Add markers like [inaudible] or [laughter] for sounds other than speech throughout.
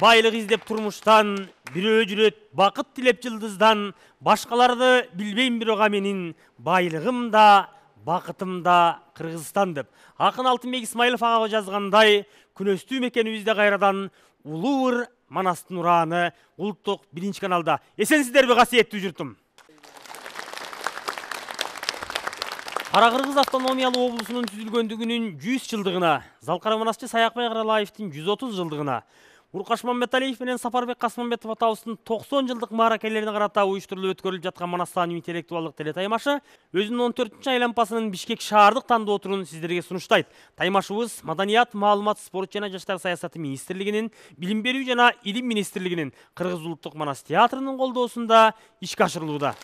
байлык издеп турмуштан бирөө жүрөт бакыт тилеп жылдыздан башкаларды билбейм бирок менин байлыгым да бакытым да кыргызстан деп. Акын алтынбек исмаилов ага жазгандай күнөстүү мекенибизде кайрадан улуу ыр манастын ураны улуттук биринчи каналда эсенсиздерби касиеттүү журтум кара кыргыз автономиялуу облусунун түзүлгөндүгүнүн жүз жылдыгына залкара манасчы саякбай каралаевдин жүз отуз жылдыгына уркаш мамбеталиев менен сапарбек касмамбетов атабыздын токсон жылдык мааракелерине карата уюштурулуп өткөрүлүп жаткан манастан интеллектуалдык теле таймашы өзүнүн он төртүнчү айлампасынын бишкек шаардык тандоо турун сиздерге сунуштайт таймашыбыз маданият маалымат спорт жана жаштар саясаты министрлигинин билим берүү жана илим министрлигинин кыргыз улуттук манас театрынын колдоосунда ишке ашырылууда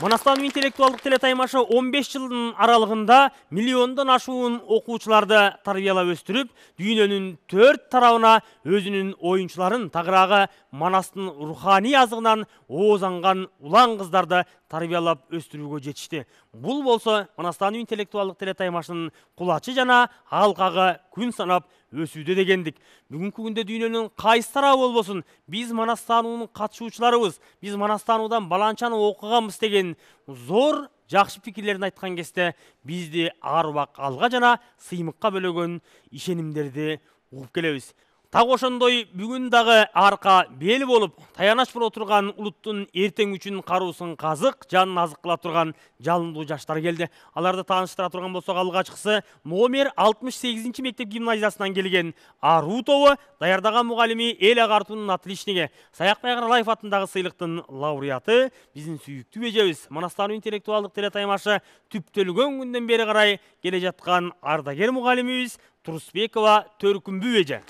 манастан интеллектуалдык теле таймашы он беш жылдын аралыгында миллиондон ашуун окуучуларды тарбиялап өстүрүп дүйнөнүн төрт тарабына өзүнүн оюнчуларын тагыраагы манастын руханий азыгынан оозанган улан кыздарды тарбиялап өстүрүүгө жетишти бул болсо манастан интеллектуалдык теле таймашынын кулачы жана алкагы күн санап өсүүдө дегендик бүгүнкү күндө дүйнөнүн кайсы тарабы болбосун биз манас таануунун катышуучуларыбыз биз манас таануудан баланчаны окуганбыз деген зор жакшы пикирлерин айткан кезде бизди ар убак алга жана сыймыкка бөлөгөн ишенимдерди угуп келебиз так ошондой бүгүн дагы арка бел болуп таянач боло турган улуттун эртең үчүн каруусун казык жанын азык кыла турган жалындуу жаштар келди. Аларды тааныштыра турган болсок алгачкысы номер алтымыш сегизинчи мектеп гимназиясынан келген аруу тобу даярдаган мугалими эл агартуунун отличниги. Саякбай каралаев атындагы сыйлыктын лауреаты биздин сүйүктүү эжебиз манастан интеллектуалдык теле таймашы түптөлгөн күндөн бери карай келе жаткан ардагер мугалимибиз турусбекова төркүмбүү эже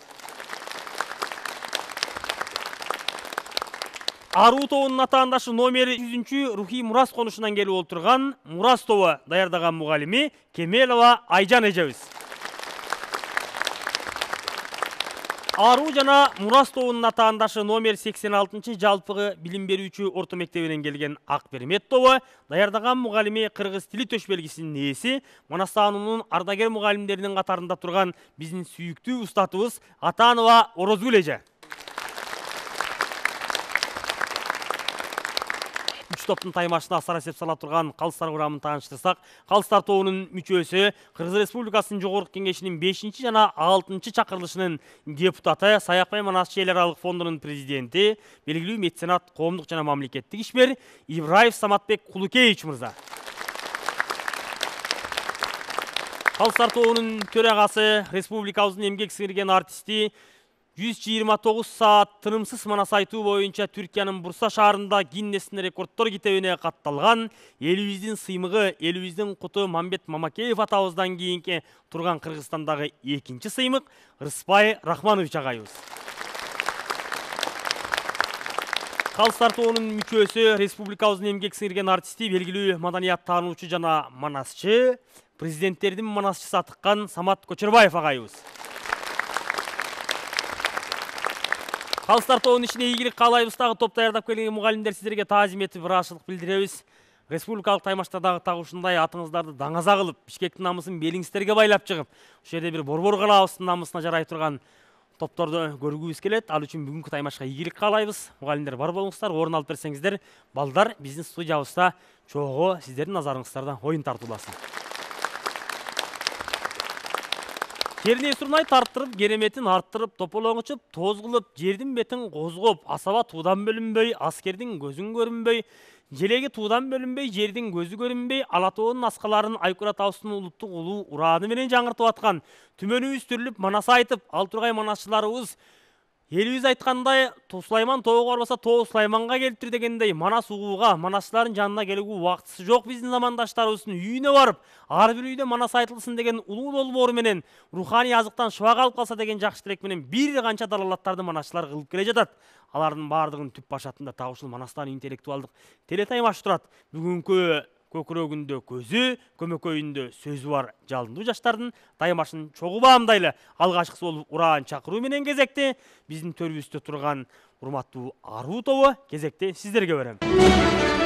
аруу тобунун атаандашы номер жүзүнчү рухий мурас конушунан келип олтурган мурас тобу даярдаган мугалими кемелова айжан эжебиз аруу жана мурас тобунун атаандашы номер сексен алтынчы жалпы билим берүүчү орто мектебинен келген ак бермет тобу даярдаган мугалими кыргыз тили төш белгисинин ээси манас таануунун ардагер мугалимдеринин катарында турган биздин сүйүктүү устатыбыз атанова орозгүл эже топтың таймашына асар әсеп сала тұрған қалыстар құрамын таныштырсақ қалыстар тобының мүшесі қырғыз республикасының жоғарғы кеңесінің 5 жана 6 шақырылышының депутаты саяқбай манас ел аралық фондының президенті белгілі меценат қоғамдық жана мемлекеттік ішмер ибраев саматбек құлыкеевич мырза. Қалыстар тобының төрағасы республикамыздың еңбек сіңірген артисті 129 саат тынымсыз манас айтуу бойынша Түркияның бурса шарында гиннестин рекорддор китебине қатталған, элибиздин сыймығы, элибиздин құты мамбет мамакеев атауыздан кейінке турган Қырғыстандағы екінші сыймық рыспай рахманович агайыбыз оның мүкесі мүчөсү республикабыздын эмгек сиңирген артисти белгилүү маданият таануучу жана манасшы, президенттердің манасчысы атыккан самат кочорбаев агайыбыз калыстар тобунун ичине ийгилик каалайбыз дагы топ даярдап келген мугалимдер сиздерге таазим этип ыраазычылык билдиребиз республикалык таймашта дагы так ушундай атыңыздарды даңаза кылып бишкектин намысын белиңиздерге байлап чыгып ушул жерде бир борбор калаабыздын намысына жарай турган топторду көргүбүз келет ал үчүн бүгүнкү таймашка ийгилик каалайбыз мугалимдер бар болуңуздар орун алып берсеңиздер балдар биздин студиябызда чогуу сиздердин назарыңыздардан оюн тартууласын керней сурнай тарттырып кереметин арттырып тополоң учуп тоз кылып жердин бетин козгоп асаба туудан бөлүнбөй аскердин көзүн көрүнбөй желеги туудан бөлүнбөй жердин көзү көрүнбөй ала тоонун аскаларын айкура атабыздын улуттук улуу урааны менен жаңыртып аткан түмөнүбүз түрүлүп манас айтып ал тургай элибиз айткандай сулайман тоого барбаса тоо сулайманга келиптир дегендей манас угууга манасчылардын жанына келүүгө убактысы жок биздин замандаштарыбыздын үйүнө барып ар бир үйдө манас айтылсын деген улуу долбоору менен руханий азыктан шыбак алып калса деген жакшы тилек менен бир канча далалаттарды манасчылар кылып келе жатат алардын баардыгынын түп башатында так ушул манастан интеллектуалдык теле таймаш турат бүгүнкү көкүрөгүндө көзү көмөкөйүндө сөзү бар жалындуу жаштардын таймашын чогуу баамдайлы алгачкысы болуп ураан чакыруу менен кезекти биздин төрүбүздө турган урматтуу аруу тобу кезекти сиздерге берем.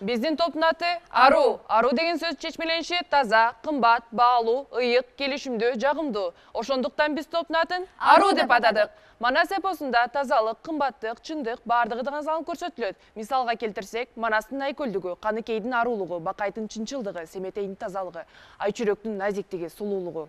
Биздин топтун аты ару. Ару деген сөз чечмелениши таза кымбат баалуу ыйык келишимдүү жагымдуу. Ошондуктан биз топтун атын ару деп атадык. Манас эпосунда тазалык кымбаттык чындык баардыгы көрсөтүлөт. Мисалга келтирсек манастын айкөлдүгү каныкейдин арулугу бакайдын чынчылдыгы семетейдин тазалыгы айчүрөктүн назиктиги сулуулугу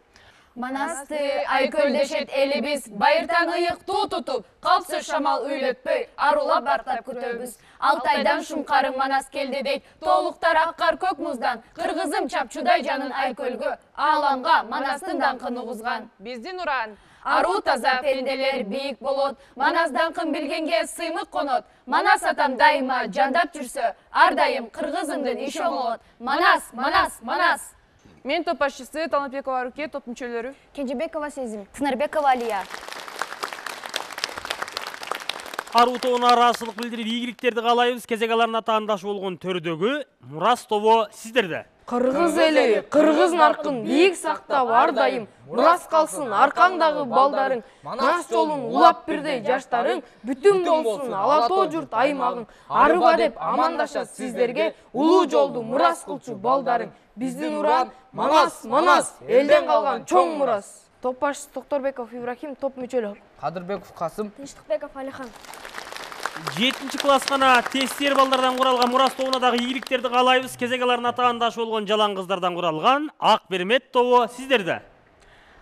Манасты айкөл дешет элибиз, байыртан ыйык туу тутуп, калпсыз шамал үйлөтпөй, арулап бартап күтөбүз. Алтайдан шумкарың манас келди дейт, тоолуктар аккар көк муздан, кыргызым чапчудай жанын айкөлгө, ааламга манастын даңкын угузган. биздин уран Ару таза пенделер бийик болот, манас даңкын билгенге сыймык конот. Манас атам дайыма жандап жүрсө, ар дайым кыргызымдын иши. Манас, манас, манас. Мен топ башчысы талантбекова руке топ мүчөлөрү Кенжебекова Сезим, Тынарбекова Алия. Аруу тобуна ыраазычылык билдирип ийгиликтерди каалайбыз кезек аларына таандашы болгон төрдөгү мурас тобу сиздерде Кыргыз эли, кыргыз наркын бийик сактап ар дайым. Мурас калсын аркаңдагы балдарың, манас жолун улап бирдей жаштарың, бүтүн болсун ала тоо журт аймагың. Арыба деп амандашат сиздерге, улуу жолду мурас кылчу балдарың. Биздин уран манас, манас, элден калган чоң мурас. Топ башчысы Токторбеков Ибрахим, топ мүчөлөр. Кадырбеков Касым, Тынчтыкбеков Алихан. жетинчи класс гана тестер балдардан куралган мурас тобуна дагы ийгиликтерди каалайбыз кезек аларына таандашы болгон жалаң кыздардан куралган ак бермет тобу сиздерде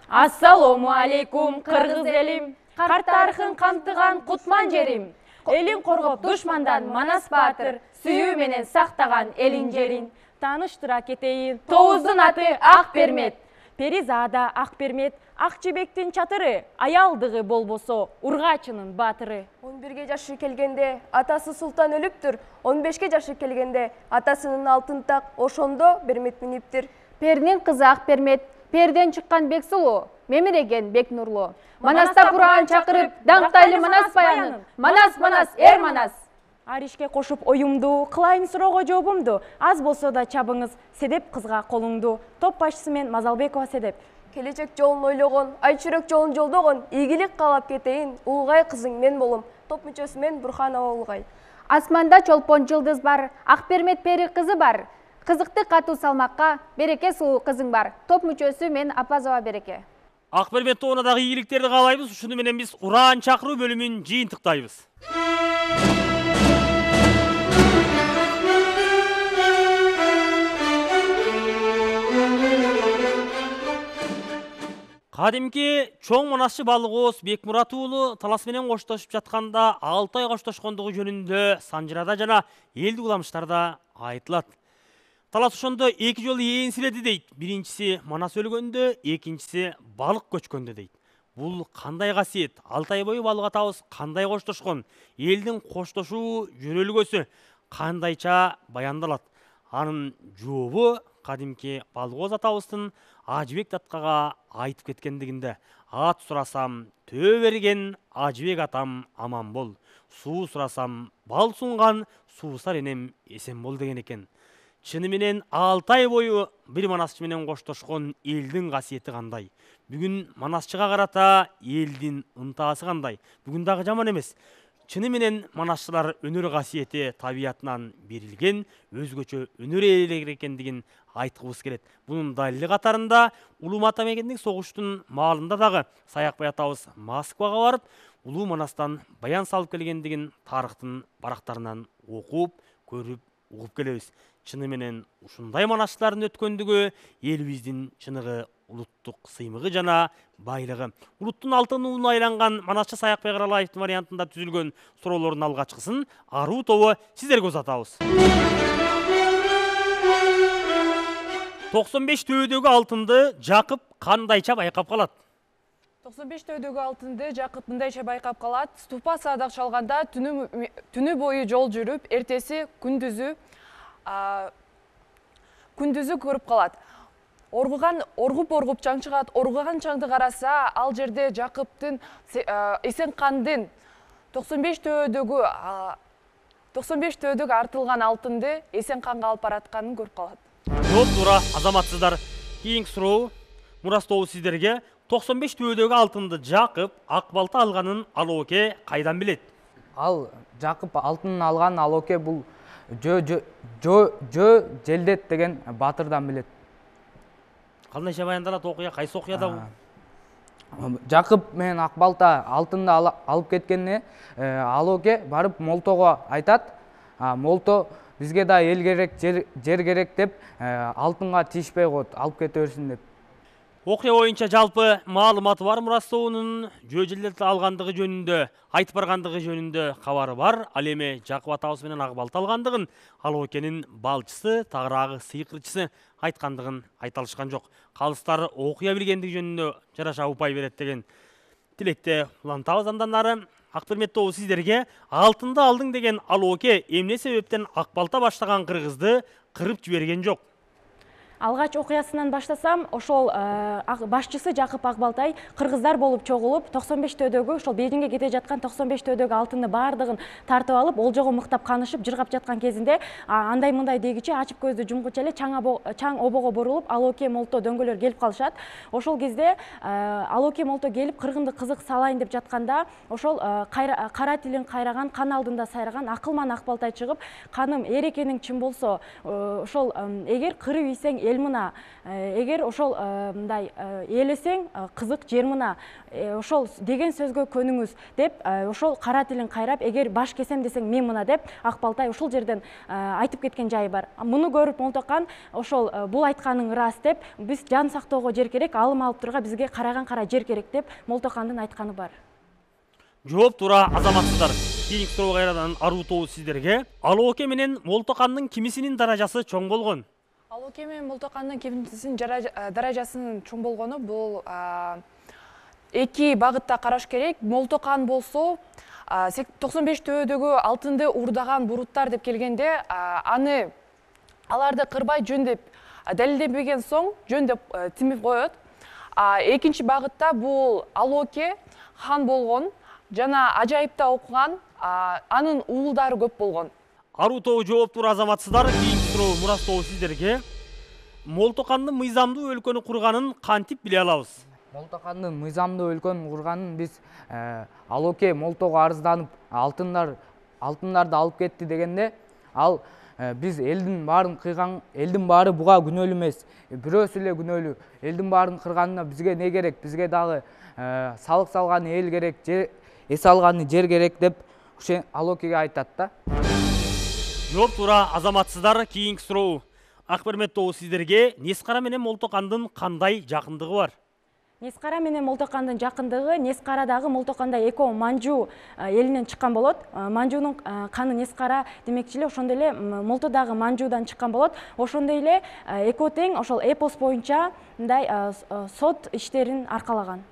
ассалому алейкум кыргыз элим карт тарыхын камтыган кутман жерим элин коргоп душмандан манас баатыр сүйүү менен сактаган элин жерин тааныштыра кетейин тобуздун аты ак бермет перизада ак бермет ак жебектин чатыры аялдыгы болбосо ургачынын баатыры 11 жашы келгенде атасы султан өлүптүр 15 жашы келгенде атасынын алтын так ошондо бермет миниптир пердин кызы ак бермет перден чыккан бек сулуу мемиреген бек нурлуу манаста кураган чакырып даңктайлы манас баянын. Манас манас эр манас. Ар ишке кошуп оюмду кылайын суроого жообумду. Аз болсо да чабыңыз седеп кызга колуңду. Топ башчысы мен мазалбекова седеп. Келечек жолун ойлогон айчүрөк жолун жолдогон ийгилик каалап кетейин улгай кызың мен болом. Топ мүчөсү мен бурханова улгай асманда чолпон жылдыз бар ак бермет пери кызы бар. Кызыкты катуу салмакка береке сулуу кызың бар. Топ мүчөсү мен апазова береке. Ак бермет тобуна дагы ийгиликтерди каалайбыз. Ушуну менен биз ураан чакыруу бөлүмүн жыйынтыктайбыз кадимки чоң манасчы балык ооз бекмурат уулу талас менен коштошуп жатканда алты ай коштошкондугу жөнүндө санжырада жана элдик уламыштарда айтылат талас ошондо эки жолу ээрсиреди дейт биринчиси манас өлгөндө экинчиси балык көчкөндө дейт бул кандай касиет алты ай бою балык атабыз кандай коштошкон элдин коштошуу жөнөлгөсү кандайча баяндалат анын жообу кадимки балык ооз атабыздын ажыбек таткага айтып кеткендигинде ат сурасам төбө берген ажыбек атам аман бол суу сурасам бал сунган суусар энем эсен бол деген экен чыны менен алты ай бою бир манасчы менен коштошкон элдин касиети кандай бүгүн манасчыга карата элдин ынтаасы кандай бүгүн дагы жаман эмес чыны менен манасчылар өнөр касиети табиятынан берилген өзгөчө өнөр ээлери экендигин айткыбыз келет бунун далили катарында улуу мата мекендик согуштун маалында дагы саякбай атабыз москвага барып улуу манастан баян салып келгендигин тарыхтын барактарынан окуп көрүп угуп келебиз чыны менен ушундай манасчылардын өткөндүгү элибиздин чыныгы улуттук сыймыгы жана байлыгы. Улуттун алтын ууна айланган манасчы саякбай каралаевдин вариантында түзүлгөн суроолордун алгачкысын аруу тобу сиздерге узатабыз. Токсон беш төбөдөгү алтынды жакып кандайча байкап калат? Токсон беш алтынды жакып мындайча байкап калат? Ступа саадак чалганда түнү бою жол жүрүп эртеси күндүзү күндүзү көрүп калат. Оргуган оргуп оргуп чаң чыгат оргуган чаңды караса ал жерде жакыптын эсенкандын токсон беш төбөдөгү токсон беш төбөдөгү артылган алтынды эсенканга алып баратканын көрүп калат. Жооп туура азаматсыздар кийинки суроо. Мурас тобу сиздерге токсон беш төбөдөгү алтынды жакып ак балта алганын алооке кайдан билет? Ал Жакып алтынын алган Алоке бул жö желдет деген батырдан билет кандайча баяндалат окуя кайсы окуяда бул жакып менен акбалта алтынды алып кеткенде э, алоке барып молтого айтат молто бизге да эл керек жер, жер керек деп э, алтынга тийишпей коет алып кете берсин деп. Окуя боюнча жалпы маалыматы бар жөө желдетти алгандыгы жөнүндө айтып баргандыгы жөнүндө кабары бар. Ал эми жакып атабыз менен алгандыгын алоокенин балчысы тагыраагы сыйкырчысы айткандыгын айта алышкан жок калыстар окуя билгендиги жөнүндө жараша упай берет деген тилекте улантабыз андан ары ак бермет тобу сиздерге алтынды алдың деген алооке эмне себептен акбалта баштаган кыргызды кырып жиберген жок алгач окуясынан баштасам ошол э, башчысы жакып акбалтай кыргыздар болуп чогулуп токсон беш төдөгү ошол бейжиңге кете жаткан токсон беш төдөгү алтынды баардыгын тартып алып олжого мыктап канышып жыргап жаткан кезинде андай мындай дегиче ачып көздү жумгучу эле чаң обого бурулуп алоке молто дөңгөлөр келип калышат. Ошол кезде э, алоке молто келип кыргынды кызык салайын деп жатканда ошол э, кара тилин кайраган кан алдында сайраган акылман акбалтай чыгып каным эр экениң чын болсо ошол эгер кырып ийсең эл мына. Э, эгер ошол э, мындай ээлесең э, кызык жер мына. Ошол деген сөзгө көнүңүз деп ошол кара тилин кайрап эгер баш кесем десең мен мына деп акбалтай ушул жерден айтып кеткен жайы бар. Муну көрүп молтокан ошол бул айтканың ырас деп биз жан сактоого жер керек алым алып турууга бизге караган кара жер керек деп молтокандын айтканы бар. Жооп туура азаматсыздар. Кийинки суроого кайрадан аруу тобу сиздерге алооке менен молтокандын кимисинин даражасы чоң болгон. Алооке менен молтокандын кимисинин жара- даражасынын чоң болгону бул эки багытта караш керек. Молтокан болсо токсон беш төбөдөгү алтынды уурдаган буруттар деп келгенде аны аларды кырбай жөндөп а, далилденбеген соң жөндөп э, тимип коет. Экинчи багытта бул алооке хан болгон жана ажайыпта окуган а, анын уулдары көп болгон. Аруу тобу жооп туура азаматсыздар суроо мурас тобу сиздерге молтокандын мыйзамдуу өлкөнү курганын кантип биле алабыз. Молтокандын мыйзамдуу өлкөнү курганын биз э, алоке молтого арызданып алтындар алтындарды алып кетти дегенде ал э, биз элдин баарын кыйган элдин баары буга күнөөлүү эмес бирөөсү эле күнөөлүү элдин баарын кырганына бизге не керек? Бизге дагы э, салык салган эл керек же эс алган жер керек деп ошо алокеге айтат да. Жооп туура азаматсыздар кийинки суроо ак бермет тобу сиздерге нескара менен молтокандын кандай жакындыгы бар? Нескара менен молтокандын жакындыгы нескарадагы молтокандай экөө манжу элинен чыккан болот. Манжунун каны нескара демекчи эле ошондой эле м, молто дагы манжудан чыккан болот. Ошондой эле э, экөө тең ошол эпос боюнча мындай сот иштерин аркалаган.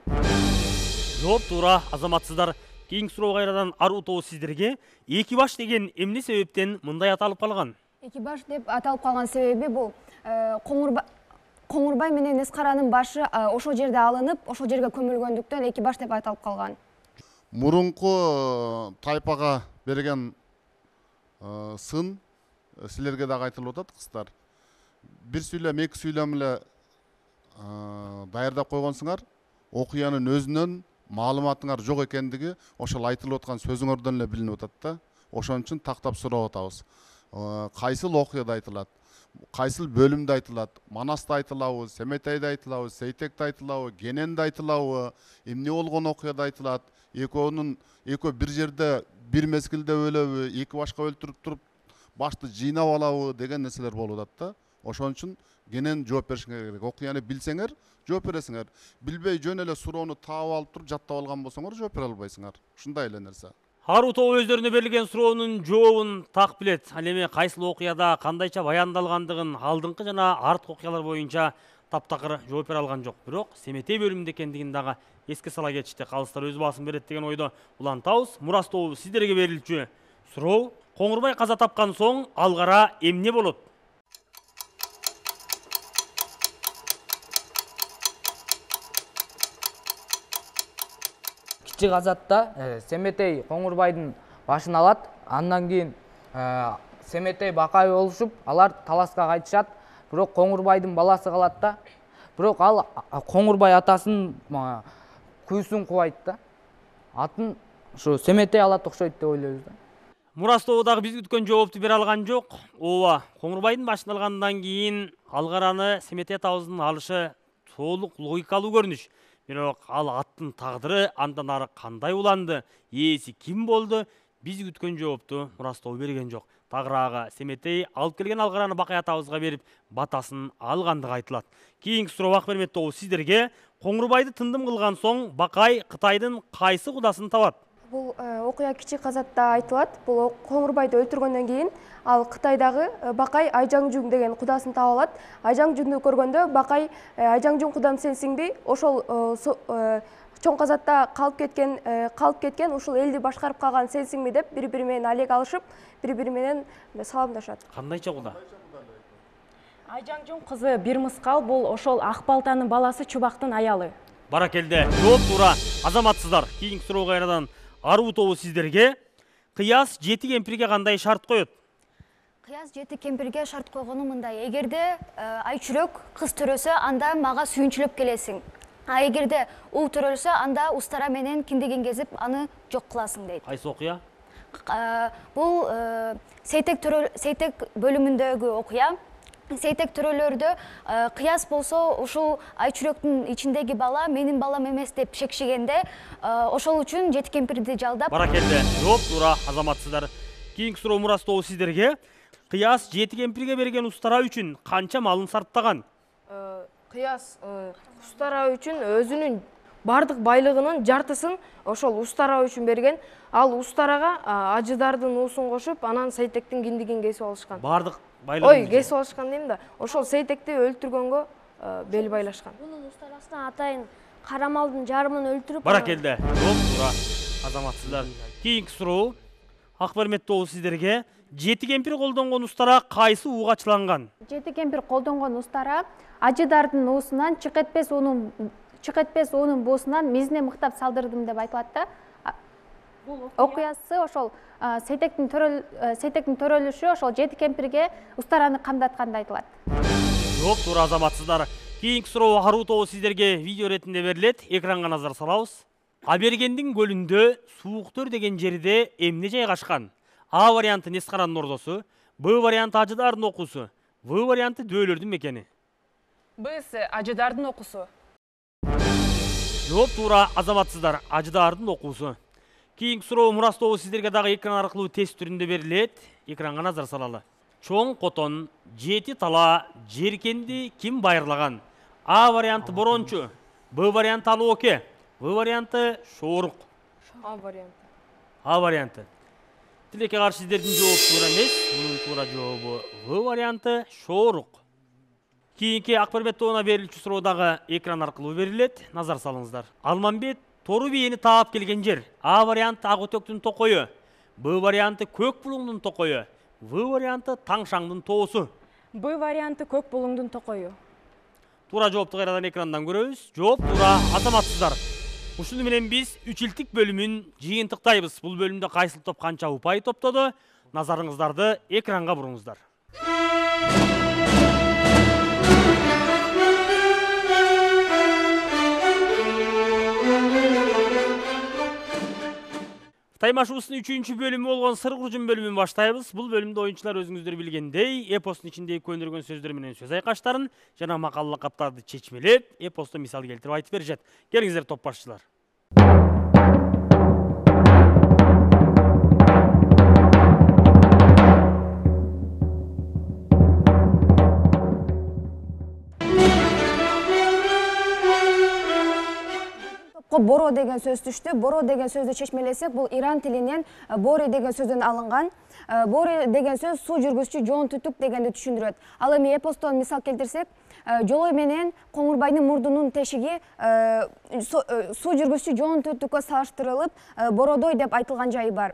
Жооп туура азаматсыздар кийинки суроого кайрадан аруу тобу сиздерге эки баш деген эмне себептен мындай аталып калган эки баш деп аталып калган себеби бул э, коңурбай коңурбай менен нескаранын башы ошол жерде алынып ошол жерге көмүлгөндүктөн эки баш деп аталып калган мурунку тайпага берген сын э, силерге дагы айтылып атат кыздар бир сүйлөм эки сүйлөм эле даярдап койгонсуңар окуянын өзүнөн маалыматыңар жок экендиги ошол айтылып аткан сөзүңөрдөн эле билинип атат да. Ошон үчүн тактап сурап атабыз. Э, кайсыл окуяда айтылат кайсыл бөлүмдө айтылат манаста айтылабы семетейде айтылабы сейтекте айтылабы кененде айтылабы эмне болгон окуяда айтылат экөөнүн экөө бир жерде бир мезгилде өлөбү эки башка өлтүрүп туруп башты жыйнап алабы деген нерселер болуп атат да. Ошон үчүн кенен жооп беришиңер керек окуяны билсеңер жооп бересиңер билбей жөн эле суроону таап алып туруп жаттап алган болсоңор жооп бере албайсыңар ушундай эле нерсе аруу тобу өздөрүнө берилген суроонун жообун так билет ал эми кайсыл окуяда кандайча баяндалгандыгын алдыңкы жана арткы окуялар боюнча таптакыр жооп бере алган жок бирок семетей бөлүмүндө экендигин дагы эске сала кетишти калыстар өз баасын берет деген ойдо улантабыз мурас тобу сиздерге берилчү суроо коңурбай каза тапкан соң алгара эмне болот кичи казатта э, семетей коңурбайдын башын алат андан кийин э, семетей бакай болушуп алар таласка кайтышат бирок коңурбайдын баласы калат да. Бирок ал а, коңурбай атасынын а, күйүүсүн кубайт да. Атын ушу семетей алат окшойт деп ойлойбуз да. Мурас тобудагы биз күткөн жоопту бере алган жок ооба коңурбайдын башын алгандан кийин алгараны семетет абыздын алышы толук логикалуу көрүнүш бирок ал аттын тагдыры андан ары кандай уланды ээси ким болду биз күткөн жоопту мурас тобу берген жок тагыраагы семетей алып келген алгараны бакай атабызга берип батасын алгандыгы айтылат кийинки суроо ак бермет тобу сиздерге коңурбайды тындым кылган соң бакай кытайдын кайсы кудасын табат бул э, окуя кичи казатта айтылат. Бул коңурбайды өлтүргөндөн кийин ал кытайдагы э, бакай айжаңжуң деген кудасын таап алат. Айжаңжуңду көргөндө бакай э, айжаңжуң кудам сенсиңби ошол чоң казатта калып кеткен калып кеткен ушул элди башкарып калган сенсиңби деп бири бири менен алек алышып бири бири менен саламдашат. Кандайча куда айжаңжуң кызы бир мыскал бул ошол ак балтанын баласы чубактын аялы. Баракелде. Жооп туура азаматсыздар. Кийинки суроо кайрадан аруу тобу сиздерге кыяс жети кемпирге кандай шарт коет кыяз жети кемпирге шарт койгону мындай эгерде э, айчүрөк кыз төрөлсө анда мага сүйүнчүлөп келесиң а эгерде уул төрөлсө анда устара менен киндигин кезип аны жок кыласың дейт кайсы окуя бул сейтек бөлүмүндөгү окуя сейтек төрөлөрдө э, кыяс болсо ушул айчүрөктүн ичиндеги бала менин балам эмес деп шекшигенде э, ошол үчүн жети кемпирди жалдап баракелде. Жооп туура азаматсыздар. Кийинки суроо мурас тобу сиздерге. Кыяс жети кемпирге берген устара үчүн канча малын сарптаган? Э, кыяс устара үчүн өзүнүн бардык байлыгынын жартысын ошол устара үчүн берген. Ал устарага ажыдардын уусун кошуп анан сейтектин киндигин кесип алышкан. Баардык ой байлыгын кесип алышкан дейм да. Ошол сейтекти өлтүргөнгө э, бел байлашкан. Bunun ustarasına atayın karamaldın jarımını öldürüp баракелде жооп туура азаматсыздар кийинки суроо ак бермет тобу сиздерге жети кемпир колдонгон устара кайсы ууга чыланган жети кемпир колдонгон устара ажыдардын уусунан чык этпес уунун чык этпес уунун буусунан мизине мыктап салдырдым деп айтылат да. Окуясы ошол сейтектин төрөл сейтектин төрөлүшү ошол жети кемпирге устараны камдатканда айтылат жооп туура азаматсыздар. Кийинки суроо аруу тобу сиздерге видео иретинде берилет экранга назар салабыз абергендин көлүндө сууктөр деген жерде эмне жайгашкан а варианты нескаранын ордосу б варианты ажыдардын окуусу в варианты дөөлөрдүн мекени бсы ажыдардын окуусу жооп туура азаматсыздар. Ажыдардын окуусу кийинки суроо мурас тобу сиздерге дагы экран аркылуу тест түрүндө берилет экранга назар салалы. Чоң котон жети тала жеркенди ким байырлаган а варианты борончу б варианты алооке в варианты шоорук а вариант а варианты. Тилекке каршы сиздердин жооп туура эмес мунун туура жообу в варианты шоорук кийинки акбербет тобуна берилүүчү суроо дагы экран аркылуу берилет назар салыңыздар. Алмамбет тору бийени таап келген жер а варианты өтөктүн токою б варианты көк булуңдун токою в варианты таң шаңдын тоосу б варианты көк булуңдун токою туура жоопту кайрадан экрандан көрөбүз жооп туура азаматсыздар ушуну менен биз илтик бөлүмүн жыйынтыктайбыз бул бөлүмдө кайсыл топ канча упай топтоду назарыңыздарды экранга буруңуздар таймашуубуздун үчүнчү бөлүмү болгон сыр куржун бөлүмүн баштайбыз бул бөлүмдө оюнчулар өзүңүздөр билгендей эпостун ичиндеги көнүргөн сөздөр менен сөз айкаштарын жана макал лакаптарды чечмелеп эпосту мисал келтирип айтып беришет келиңиздер топ башчылар топко боро деген сөз түштү. Боро деген сөздү чечмелесек бул иран тилинен э, бори деген сөздөн алынган. Э, бори деген сөз суу жүргүзчү жоон түтүк дегенди түшүндүрөт. Ал эми эпостон мисал келтирсек э, жолой менен коңурбайдын мурдунун тешиги суу жүргүзчү жоон түтүккө салыштырылып бородой деп айтылган жайы бар.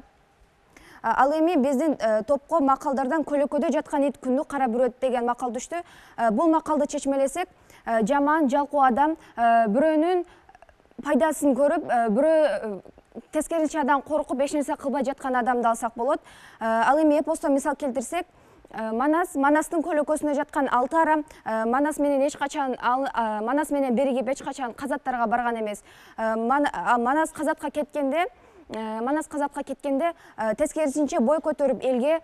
Ал эми биздин топко макалдардан көлөкөдө жаткан ит күндү карап үрөт деген макал түштү. Бул макалды чечмелесек жаман жалкоо адам бирөөнүн пайдасын көрүп э, бирөө э, тескерисинче коркуп эч нерсе кылбай жаткан адамды алсак болот. Э, ал эми эпостон мисал келтирсек манас манастын көлөкөсүндө жаткан алты арам манас менен эч качан ал- манас менен биригип эч качан казаттарга барган эмес. Манас казатка кеткенде манас казакка кеткенде тескерисинче бой көтөрүп элге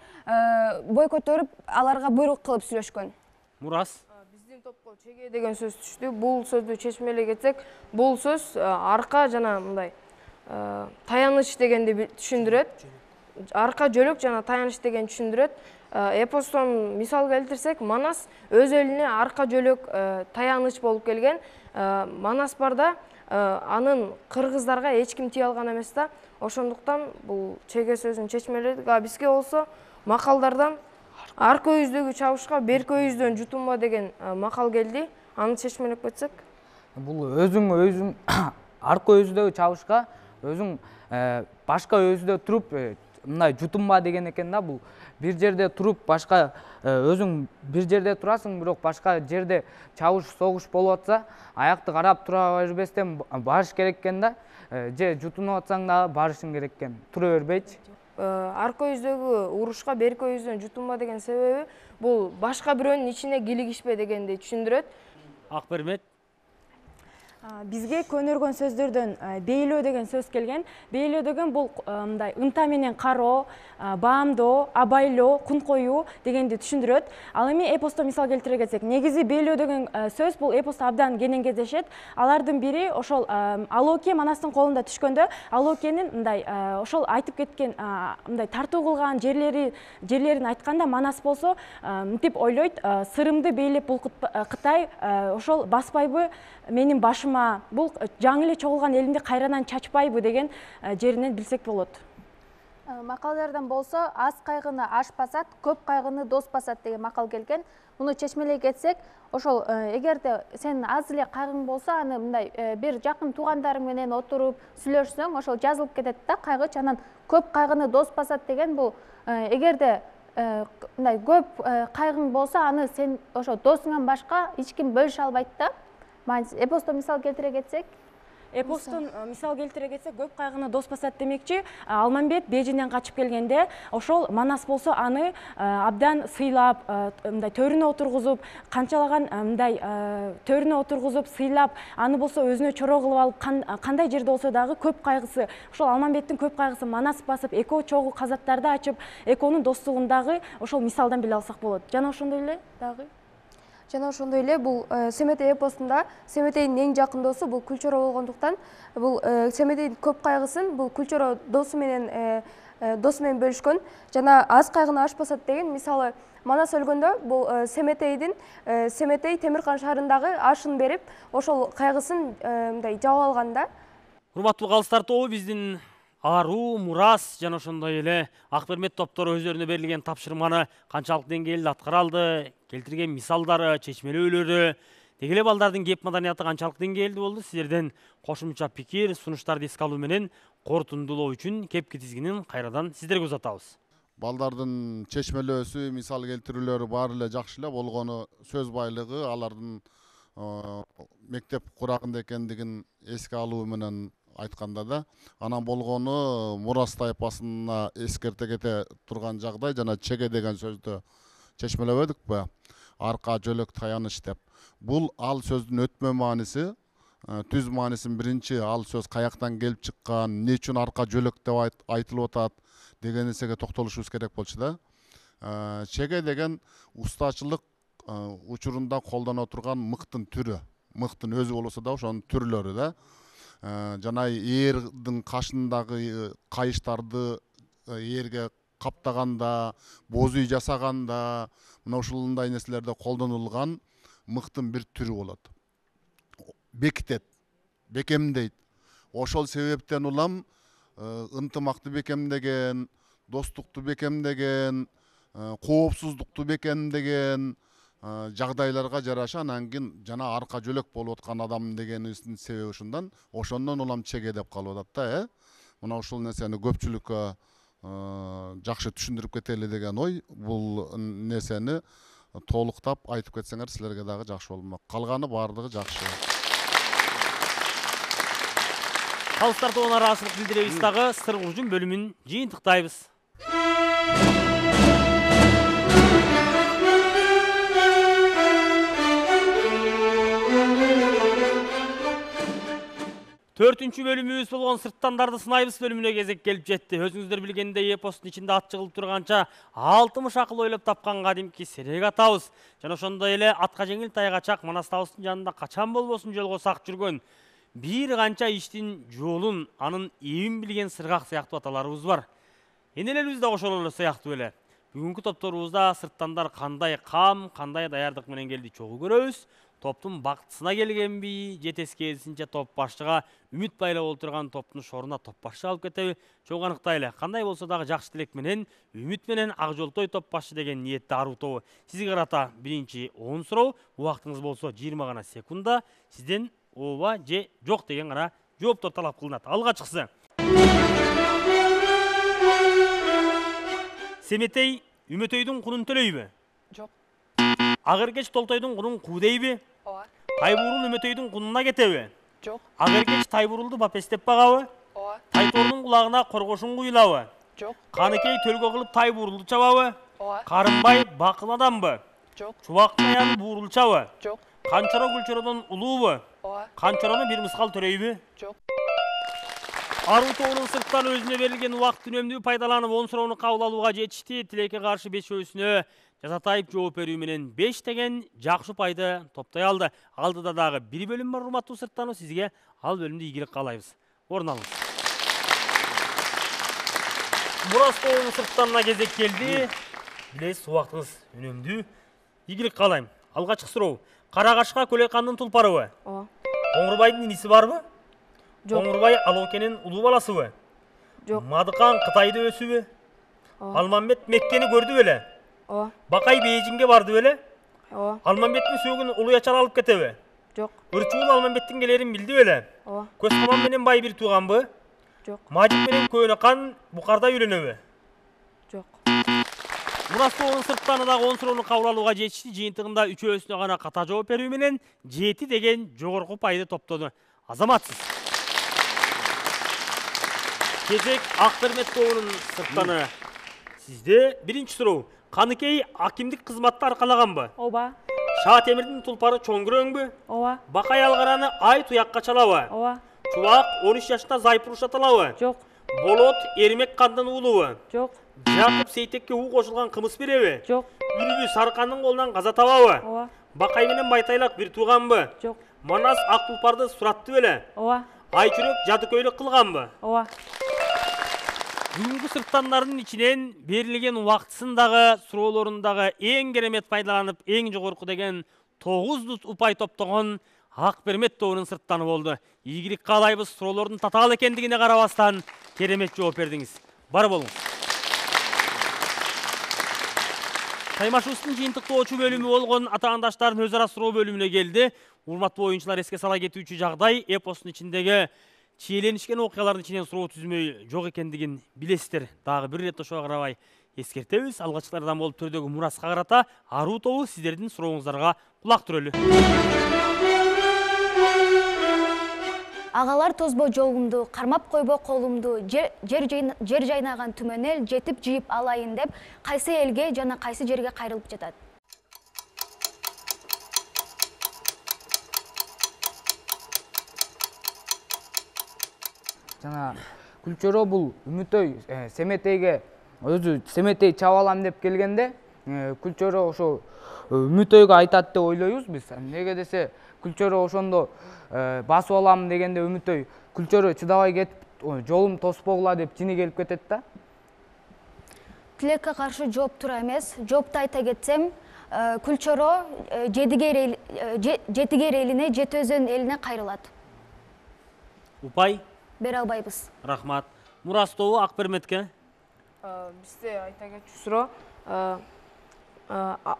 бой көтөрүп аларга буйрук кылып сүйлөшкөн. Мурас топко чеге деген сөз түштү. Бул сөздү чечмелей кетсек бул сөз э, арка жана мындай э, таяныч дегенди түшүндүрөт. Арка жөлөк жана таяныч дегенди түшүндүрөт. Э, эпостон мисал келтирсек манас өз элине арка жөлөк таяныч болуп келген. Манас барда анын кыргыздарга эч ким тие алган эмес да. Ошондуктан бул чеге сөзүн чечмеледик а бизге болсо макалдардан арка өйүздөгү чабышка берки өйүздөн жутунба деген макал келди аны чечмелеп кетсек. Бул өзүң өзүң [coughs] арка өзүдөгү чабышка өзүң э, башка өзүдө туруп э, мындай жутунба деген экен да бул бир жерде туруп башка э, өзүң бир жерде турасың бирок башка жерде чабыш согуш болуп атса аякты карап тура бербестен ба- барыш керек экен да. Же жутунуп атсаң дагы барышың керек экен тура бербейчи Э, арка өйүздөгү урушка берки өйүздөн жутунба деген себеби бул башка бирөөнүн ичине килигишпе дегенди түшүндүрөт. Ак бермет бизге көнөргөн сөздөрдөн бейлөө деген сөз келген. Бейлөө деген бул мындай ынта менен кароо баамдоо абайлоо кун коюу дегенди түшүндүрөт ал эми эпосто мисал келтире кетсек негизи бейлөө деген сөз бул эпоста абдан кенен кездешет алардын бири ошол алооке манастын колунда түшкөндө алоокенин мындай ошол айтып кеткен мындай тартуу кылган жерлери жерлерин айтканда манас болсо мынтип ойлойт сырымды бейлеп а, кытай ошол баспайбы менин башыма бул жаңы эле чогулган элимди кайрадан чачпайбы деген а, жеринен билсек болот. Э, макалдардан болсо аз кайгыны аш басат көп кайгыны дос басат деген макал келген. Муну чечмелей кетсек ошол э, эгерде сенин аз эле кайгың болсо аны мындай э, бир жакын туугандарың менен отуруп сүйлөшсөң ошол жазылып кетет да кайгычы анан көп кайгыны дос басат деген бул э, эгерде э, мындай көп э, кайгың болсо аны сен ошо досуңан башка эч ким бөлүшө албайт да. Мааниси эпосто мисал келтире кетсек? Эпостон э, мисал келтире кетсек көп кайгыны дос басат демекчи. А, алмамбет бежиңден качып келгенде ошол манас болсо аны э, абдан сыйлап э, мындай төрүнө отургузуп канчалаган э, мындай э, төрүнө отургузуп сыйлап аны болсо өзүнө чороо кылып алып кан- кандай жерде болсо дагы көп кайгысы ошол алмамбеттин көп кайгысы манас басып экөө чогуу казаттарды ачып экөөнүн достугун дагы ошол мисалдан биле алсак болот. Жана ошондой эле дагы жана ошондой эле бул э, семетей эпосунда семетейдин эң жакын досу бул күлчөрө болгондуктан бул э, семетейдин көп кайгысын бул күлчөрө досу менен э, досу менен бөлүшкөн жана аз кайгыны аш басат деген мисалы. Манас өлгөндө бул семетейдин семетей темиркан шаарындагы ашын берип ошол кайгысын мындай жаап алган да урматтуу калыстар тобу биздин аруу мурас жана ошондой эле ак бермет топтору өздөрүнө берилген тапшырманы канчалык деңгээлде аткара алды келтирген мисалдары чечмелөөлөрү деги эле балдардын кеп маданияты канчалык деңгээлде болду. Силерден кошумча пикир сунуштарды эске алуу менен корутундулоо үчүн кепки тизгинин кайрадан сиздерге узатабыз. Балдардын чечмелөөсү мисал келтирүүлөрү баары эле жакшы эле болгону сөз байлыгы алардын э, мектеп курагында экендигин эске алуу менен айтканда да анан болгону мурас тайпасына эскерте кете турган жагдай жана чеге деген сөздү чечмелебедикпи арка жөлөк таяныч деп. Бул ал сөздүн өтмө мааниси э, түз маанисин биринчи ал сөз каяктан келип чыккан эмне үчүн арка жөлөк? деп айт- айтылып атат деген нерсеге токтолушубуз керек болчу да. Э, чеге деген устачылык э, учурунда колдоно турган мыктын түрү. Мыктын өзү болбосо да ошонун түрлөрү да. Жана ээрдин кашындагы кайыштарды ээрге каптаганда боз үй жасаганда мына ушундай нерселерде колдонулган мыктын бир түрү болот бекитет бекемдейт ошол себептен улам ынтымакты бекемдеген достукту бекемдеген коопсуздукту бекемдеген жагдайларга жараша анан кийин жана арка жөлөк болуп аткан адам дегенибиздин себеби ушундан ошондон улам чеге деп калып атат да э? Мына ушул нерсени көпчүлүккө э, жакшы түшүндүрүп кетели деген ой бул нерсени толуктап айтып кетсеңер силерге дагы жакшы болмок. Калганы баардыгы жакшы. Калыстар тобуна ыраазычылык билдиребиз дагы. Сыр куржун бөлүмүн жыйынтыктайбыз. Төртүнчү бөлүмүбүз болгон сырттандарды сынайбыз бөлүмүнө кезек келип жетти өзүңүздөр билгендей эпостун ичинде ат жыгылып турганча алтымыш акыл ойлоп тапкан кадимки серек атабыз жана ошондой эле атка жеңил тайга чак манас табыздын жанында качан болбосун жолго сак жүргөн бир канча иштин жолун анын эбин билген сыргак сыяктуу аталарыбыз бар ошол сырттандар топтун бактысына келгенби же тескерисинче топ башчыга үмүт байлап отурган топтун шоруна топ башчы алып кетеби. Чогуу аныктайлы кандай болсо дагы жакшы тилек менен үмүт менен ак жолтой топ башчы деген ниетте аруу тобу сизге карата биринчи он суроо. Убактыңыз болсо жыйырма гана секундда сизден ооба же жок деген гана жооптор талап кылынат. Алгачкысы семетей үмөтөйдүн кунун төлөйбү? Жок. Ак эркеч толтойдун кунун куу ооба тайбурул үмөтөйдүн кунуна кетеби жок ак эркеч тайбурулду бапестеп багабы ооба тайтордун кулагына коргошун куюлабы жок каныкей төлгө кылып тайбурулду чабабы ооба карымбай бакын адамбы жок чубак аян буурулчабы жок канчоро күлчөрөдөн улуубу ооба канчорону бир мыскал төрөйбү жок аруу тобунун сырттан өзүнө берилген убакыт үнөмдүү пайдаланып он суроону кабыл алууга жетишти тилекке каршы бешөөсүнө жазатаев жооп берүү менен беш деген жакшы упайды топтой алды. Алдыда дагы бир бөлүм бар урматтуу сырттануу сизге ал бөлүмдү ийгилик каалайбыз орун алыңыз. Мурас тобунун сырттанына кезек келди билесиз убактыңыз үнөмдүү ийгилик каалайм алгачкы суроо кара кашка көлөккандын тулпарыбы ооба коңурбайдын иниси барбы Жок. коңурбай алоокенин улуу баласыбы Жок. мадыкан кытайда өсүбү алмамбет меккени көрдү беле ооба бакай бейжиңге барды беле ооба алмамбеттин сөөгүн улуя чала алып кетеби жок ырчуул алмамбеттин келерин билди беле ооба көз каман менен бай бир тууганбы жок мажит менен көөнө кан букарда үйлөнөбү жок мурас тобунун сырттаны дагы он суроону кабыл алууга жетишти жыйынтыгында үчөөсүнө гана ката жооп берүү менен жети деген жогорку упайды топтоду азаматсыз кезек акбермет тобунун сырттаны сизде биринчи суроо каныкей акимдик кызматты аркалаганбы ооба шаа темирдин тулпары чоң күрөңбү ооба бакай алгараны ай туякка чалабы ооба чубак он үч жашында зайпуруш аталабы жок болот эрмек кандын уулубу жок жакып сейтекке уу кошулган кымыз береби жок үрүбү сарыкандын колунан каза табабы ооба бакай менен байтайлак бир тууганбы жок манас ак тулпарды суратты беле ооба айчүрөк жадыкөйлүк кылганбы ооба ичинен берилген убактысын дагы суроолорун дагы эң керемет пайдаланып эң жогорку деген тогуз дут упай топтогон ак бермет тобунун сырттаны болду ийгилик каалайбыз суроолордун татаал экендигине карабастан керемет жооп бердиңиз бар болуңуз таймашыбыздын жыйынтыктоочу бөлүмү болгон атаандаштардын өз ара суроо бөлүмүнө келди урматтуу оюнчулар эске сала кетүүчү жагдай эпостун ичиндеги чиеленишкен окуялардын ичинен суроо түзмөй жок экендигин билесиздер. Дагы бир ирет ошого карабай эскертебиз. Алгачкылардан болуп төрдөгү мураска карата аруу тобу сиздердин сурооңуздарга кулак түрөлү. Агалар тозбо жолумду кармап койбо колумду жер жер жайна- жер жайнаган түмөн эл жетип жыйып алайын деп кайсы элге жана кайсы жерге кайрылып жатат жана күлчөрө бул үмүтөй семетейге өзү семетей чаап алам деп келгенде күлчөрө ошо үмүтөйгө айтат деп ойлойбуз биз эмнеге десе күлчөрө ошондо басып алам дегенде үмүтөй күлчөрө чыдабай кетип «Ой, жолум тоспогула деп жини келип кетет да. Тилекке каршы жооп туура эмес. Жоопту айта кетсем күлчөрө жетигер элине жети өзөн элине кайрылат. Упай. Бере албайбыз. Рахмат. Мурас тобу ак берметке Э, бизде айта кетчү суроо а-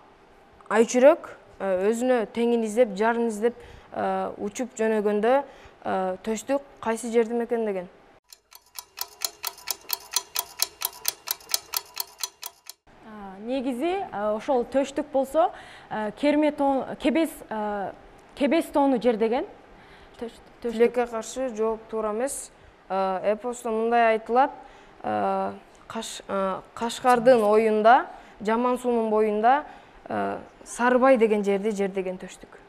айчүрөк э, өзүнө теңин издеп жарын издеп э, учуп жөнөгөндө э, төштүк кайсы жерди мекендеген А, негизи ошол төштүк болсо керме кебес кебес тоону жердеген Төш- төштүк тилекке каршы жооп туура эмес. Э, эпосто мындай айтылат. Э, Каш- э, кашкардын оюнда жаман суунун боюнда э, сарыбай деген жерди жердеген төштүк.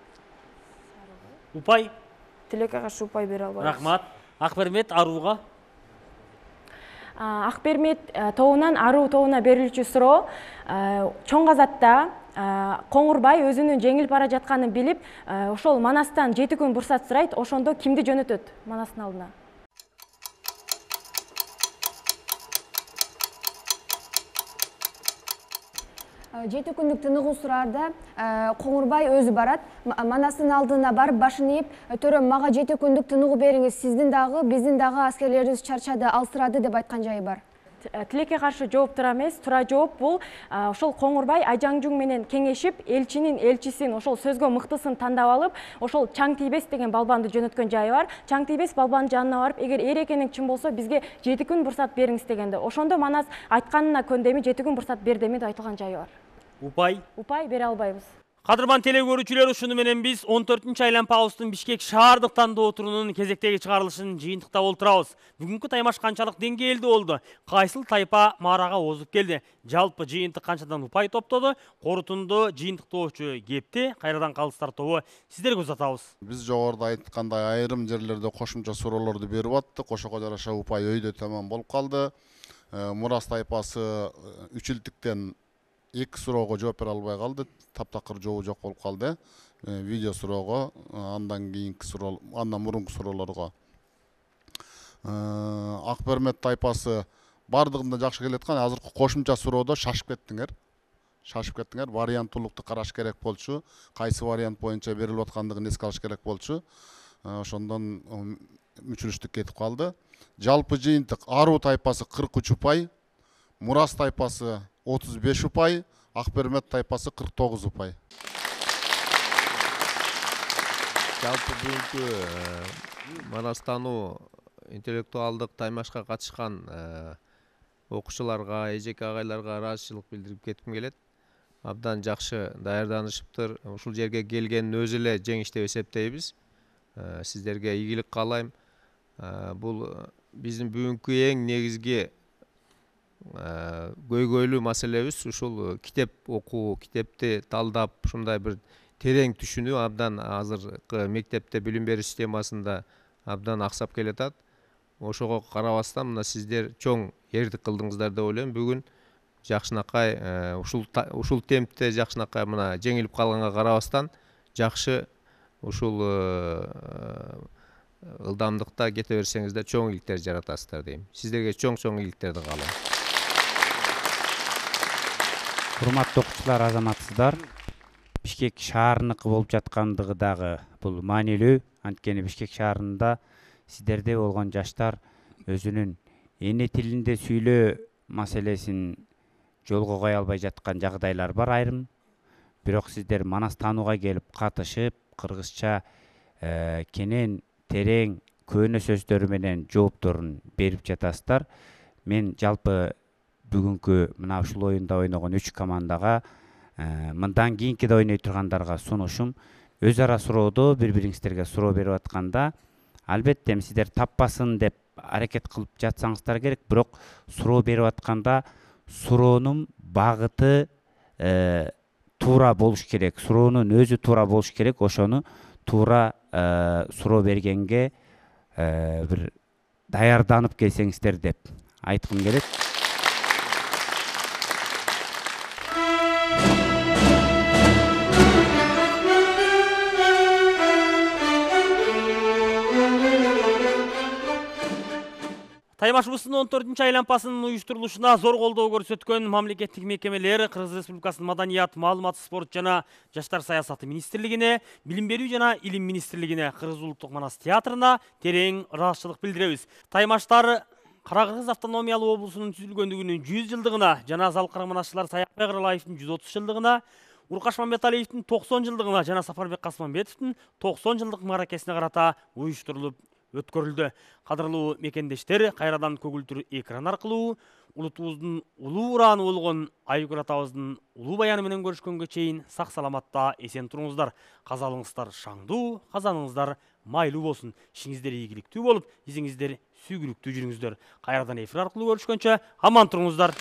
Упай. Тилекке каршы упай бере албайбыз. Рахмат. Акбермет арууга. Акбермет тобунан аруу тобуна берилүүчү суроо. Чоң казатта коңурбай өзүнүн жеңилип бара жатканын билип ошол манастан жети күн бурсат сурайт ошондо кимди жөнөтөт манастын алдына? Жети күндүк тыныгуу сураарда коңурбай өзү барат манастын алдына барып башын ийип төрөм мага жети күндүк тыныгуу бериңиз сиздин дагы биздин дагы аскерлерибиз чарчады алсырады деп айткан жайы бар тилекке каршы жооп туура эмес. Туура жооп бул а, ошол коңурбай айжаңжуң менен кеңешип элчинин элчисин ошол сөзгө мыктысын тандап алып ошол чаң тийбес деген балбанды жөнөткөн жайы бар. Чаң тийбес балбанын жанына барып эгер эр экениң чын болсо бизге жети күн бурсат бериңиз дегенде. Ошондо манас айтканына көндүмү жети күн бурсат бердеми деп айтылган жайы бар. Упай. Упай бере албайбыз кадырман теле көрүүчүлөр ушуну менен биз он төртүнчү айлампабыздын бишкек шаардык тандоо турунун кезектеги чыгарылышын жыйынтыктап олтурабыз бүгүнкү таймаш канчалык деңгээлде болду кайсыл тайпа маарага озуп келди жалпы жыйынтык канчадан упай топтоду корутунду жыйынтыктоочу кепти кайрадан калыстар тобу сиздерге узатабыз биз жогоруда айткандай айрым жерлерде кошумча суроолорду берип аттык ошого жараша упай өйдө төмөн болуп калды мурас тайпасы үч илтиктен эки суроого жооп бере албай калды таптакыр жообу жок болуп калды видео суроого андан кийинки суроо андан мурунку суроолорго акбермет тайпасы баардыгында жакшы келаткан азыркы кошумча суроодо шашып кеттиңер шашып кеттиңер варианттуулукту караш керек болчу кайсы вариант боюнча берилип аткандыгын эске алыш керек болчу ошондон м, мүчүрүштүк кетип калды жалпы жыйынтык аруу тайпасы кырк үч упай мурас тайпасы отуз беш упай акбермет тайпасы кырк тогуз упай жалпы бүгүнкү манастануу интеллектуалдык таймашка катышкан э, окуучуларга эжеке агайларга ыраазычылык билдирип кетким келет абдан жакшы даярданышыптыр ушул жерге келгенин өзү эле жеңиш деп эсептейбиз Э, сиздерге ийгилик каалайм Э, бул биздин көйгөйлүү маселебиз ушул э, китеп окуу китепти талдап ушундай бир терең түшүнүү абдан азыркы мектепте билим берүү системасында абдан аксап келатат. Ошого карабастан мына сиздер чоң эрдик кылдыңыздар деп ойлойм. Бүгүн жакшынакай э, ушул ушул темпте жакшынакай мына жеңилип калганга карабастан жакшы ушул э, ылдамдыкта кете берсеңиздер чоң ийгиликтер жаратасыздар дейм. Сиздерге чоң чоң ийгиликтерди каалайм урматтуу окуучулар азаматсыздар. Бишкек шаарыныкы болуп жаткандыгы дагы бул маанилүү анткени бишкек шаарында сиздерде болгон жаштар өзүнүн эне тилинде сүйлөө маселесин жолго кое албай жаткан жагдайлар бар айрым. Бирок сиздер манас таанууга келип катышып кыргызча э, кенен терең көөнө сөздөрү менен жоопторун берип жатасыздар. Мен жалпы бүгүнкү мына ушул оюнда ойногон үч командага э, мындан кийинкиде ойной тургандарга сунушум өз ара суроодо бири бириңиздерге суроо берип атканда албетте эми сиздер таппасын деп аракет кылып жатсаңыздар керек бирок суроо берип атканда суроонун багыты э, туура болуш керек суроонун өзү туура болуш керек ошону туура э, суроо бергенге бир даярданып келсеңиздер деп айткым келет таймашыбыздын он төртүнчү айлампасынын уюштурулушуна зор колдоо көрсөткөн мамлекеттик мекемелер кыргыз республикасынын маданият маалымат спорт жана жаштар саясаты министрлигине билим берүү жана илим министрлигине кыргыз улуттук манас театрына терең ыраазычылык билдиребиз. Таймаштар кара кыргыз автономиялуу облусунун түзүлгөндүгүнүн жүз жылдыгына жана залкара манасчылар саякбай кырылаевдин жүз отуз жылдыгына уркаш мамбеталиевдин токсон жылдыгына жана сапарбек касманбетовдун токсон жылдык мааракесине карата уюштурулуп өткөрүлдү кадырлуу мекендештер кайрадан көгүлдүр экран аркылуу улутубуздун улуу урааны болгон айгүл атабыздын улуу баяны менен көрүшкөнгө чейин сак саламатта эсен туруңуздар казалыңыздар шаңдуу казаныңыздар майлуу болсун ишиңиздер ийгиликтүү болуп изиңиздер сүйгүлүктүү жүрүңүздөр кайрадан эфир аркылуу көрүшкөнчө аман туруңуздар